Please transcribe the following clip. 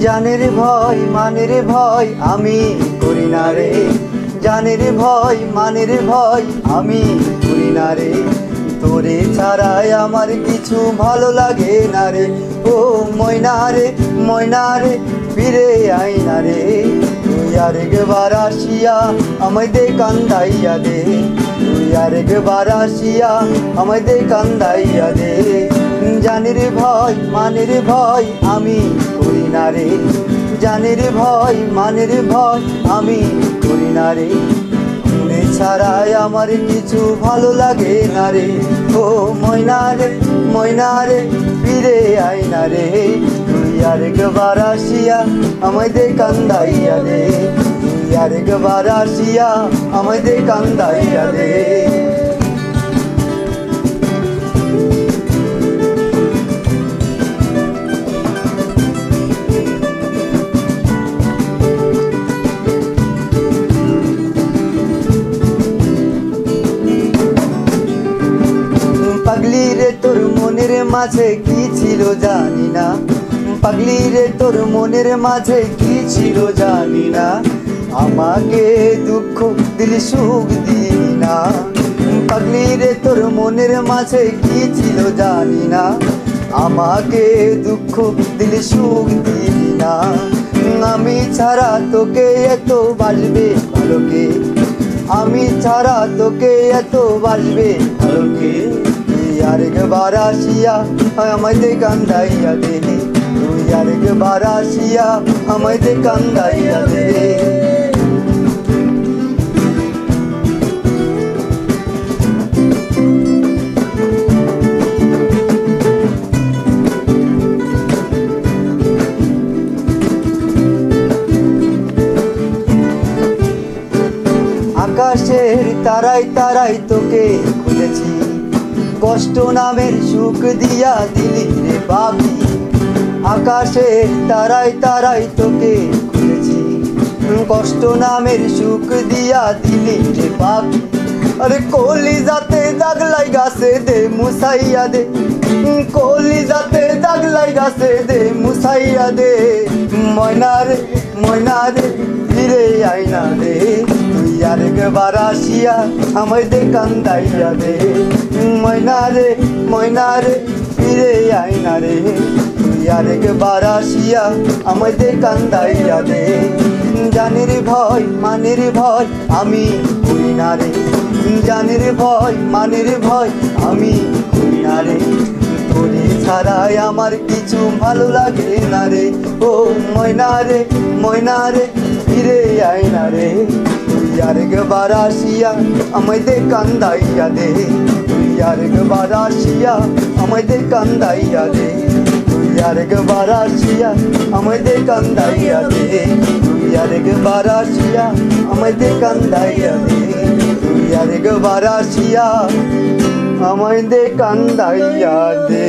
জানের ভয়, মানের ভয় আমি করি না রে। জানের ভয়, মানের ভয় আমি করি না রে। তোরে ছাড়াই আমার কিছু ভালো লাগে না রে। ও ময়না রে ময়না রে, ফিরে আই না রে। তুই আরেকবার আসিয়া আমায় দে কান্দাইয়া দে। তুই আরেকবার আসিয়া আমায় দে কান্দাইয়া দে। জানির ভয়, মানের ভয়, আমি করি না রে। জানির ভয়, মানের ভয়, আমি করি না রে। তুই ছাড়াই আমার কিছু ভালো লাগে না রে। ও ময়না রে ময়না রে, ফিরে আই না রে। তুই আরেকবার আসিয়া আমায় দে কান্দাইয়া দে। তুই আরেকবার আসিয়া আমায় দে কান্দাইয়া দে। মাঝে কি ছিল জানি না। পাগলি রে তোর মনের মাঝে কি ছিল জানি না। আমাকে দুঃখ দিলি, সুখ দিলি না। পাগলি রে তোর মনের মাঝে কি ছিল জানি না। আমাকে দুঃখ দিলি, সুখ দিলি না। আমি ছাড়া তোকে এত বাজবে ভালোকে আমি ছাড়া তোকে এত বাজবে ভালোকে তুই আরেকবার আসিয়া আমায় কান্দাইয়া দে। তুই আসিয়া কান্দাইয়া দে। আকাশের তারাই তারাই তোকে খুঁজেছি। কষ্ট নামের সুখ দিয়া দিলি রে বাবি আকাশের তারাই তারাই তোকে খুঁজেছি কষ্ট নামের সুখ দিয়া দিলি রে বাবি আরে কলি যাতে জাগলাই গাছে দে মুসাইয়া দে। কলি যাতে জাগলাই গাছে দে মুসাইয়া দে। ময়না রে ময়না রে ফিরে আইনা রে। আরেকবার আসিয়া আমায় দে কান্দাইয়া দে ময়না রে ময়না রে ফিরে আইনা রে তুই আরেকবার আসিয়া আমায় দে কান্দাইয়া দে জানির ভয় মানের ভয় আমি করি না রে জানির ভয় মানের ভয় আমি করি না রে তোরে ছাড়াই আমার কিছু ভালো লাগে না রে ও ময়না রে ময়না রে ফিরে আয় রে তুই আরেকবার আসিয়া আমায় দে কান্দাইয়া দে তুই আরেকবার আসিয়া আমায় দে কান্দাইয়া দে তুই আরেকবার আসিয়া আমায় দে কান্দাইয়া দে তুই আরেকবার আসিয়া আমায় দে কান্দাইয়া দে তুই আরেকবার আসিয়া আমায় দে কান্দাইয়া দে